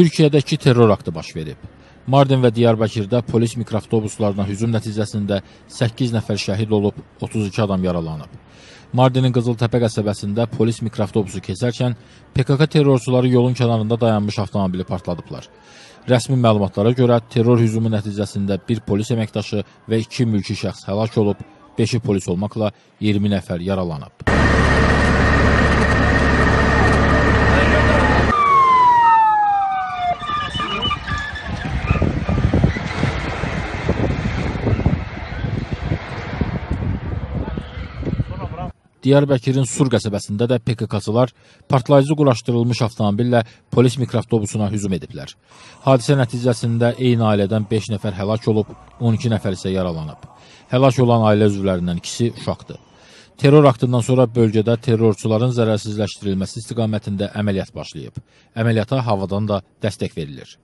Türkiyədə iki terror aktı baş verib. Mardin və Diyarbəkirdə polis mikroavtobuslarına hücum nəticəsində 8 nəfər şəhid olub, 32 adam yaralanıb. Mardinin Qızıltəpə qəsəbəsində polis mikroavtobusu keçərkən PKK terrorçuları yolun kənarında dayanmış avtomobili partladıblar. Rəsmi məlumatlara görə terror hücumu nəticəsində bir polis əməkdaşı və iki mülki şəxs həlak olub, 5-i polis olmaqla 20 nəfər yaralanıb. Diyarbəkirin Sur qəsəbəsində də PKK-çılar partlayıcı quraşdırılmış avtomobillə polis mikroavtobusuna hücum ediblər. Hadisə nəticəsində eyni ailədən 5 nəfər həlak olub, 12 nəfər isə yaralanıb. Həlak olan ailə üzvlərindən ikisi uşaqdır. Terror aktından sonra bölgədə terrorçuların zərərsizləşdirilməsi istiqamətində əməliyyat başlayıb. Əməliyyata havadan da dəstək verilir.